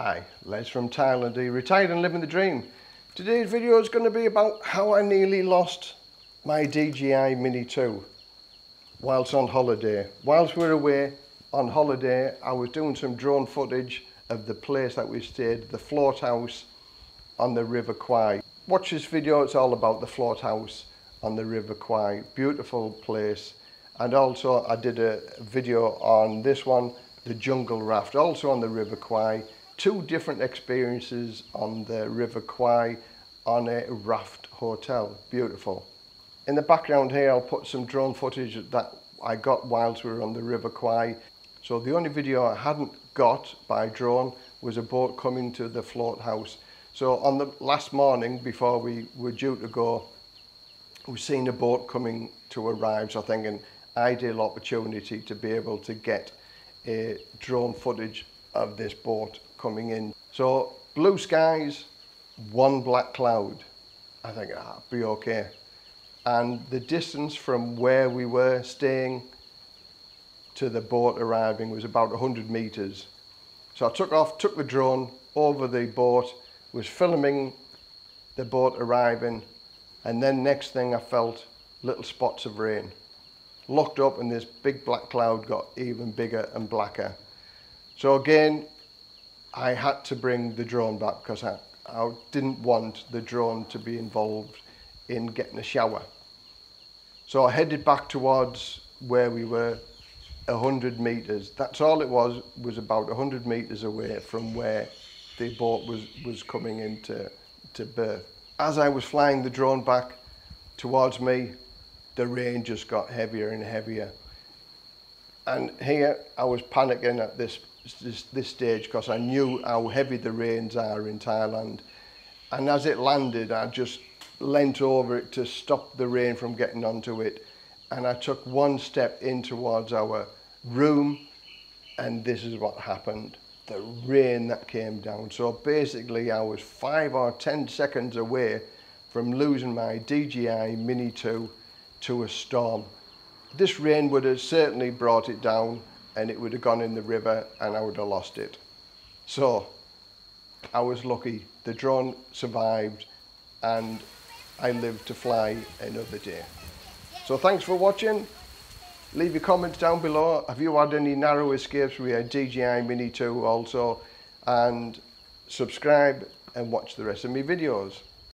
Hi, Les from Thailand, retired and living the dream. Today's video is going to be about how I nearly lost my DJI Mini 2 whilst on holiday. Whilst we were away on holiday, I was doing some drone footage of the place that we stayed, the float house on the River Kwai. Watch this video, it's all about the float house on the River Kwai. Beautiful place. And also I did a video on this one, the jungle raft, also on the River Kwai. Two different experiences on the River Kwai on a raft hotel. Beautiful. In the background here, I'll put some drone footage that I got whilst we were on the River Kwai. So the only video I hadn't got by drone was a boat coming to the float house. So on the last morning before we were due to go, we've seen a boat coming to arrive. So I think an ideal opportunity to be able to get a drone footage of this boat coming in. So blue skies, one black cloud. I think ah, be okay. And the distance from where we were staying to the boat arriving was about 100 meters. So I took off, took the drone over the boat, was filming the boat arriving, and then next thing I felt little spots of rain. Locked up and this big black cloud got even bigger and blacker. So again, I had to bring the drone back because I, I didn't want the drone to be involved in getting a shower. So I headed back towards where we were 100 metres. That's all it was, was about 100 metres away from where the boat was, was coming into to berth. As I was flying the drone back towards me, the rain just got heavier and heavier. And here I was panicking at this this, this stage because I knew how heavy the rains are in Thailand. And as it landed, I just leant over it to stop the rain from getting onto it. And I took one step in towards our room, and this is what happened the rain that came down. So basically, I was five or 10 seconds away from losing my DJI Mini 2 to a storm. This rain would have certainly brought it down and it would have gone in the river and I would have lost it so I was lucky the drone survived and I lived to fly another day so thanks for watching Leave your comments down below. Have you had any narrow escapes with your DJI Mini 2 also? And subscribe and watch the rest of my videos.